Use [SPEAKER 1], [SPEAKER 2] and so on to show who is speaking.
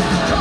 [SPEAKER 1] Go!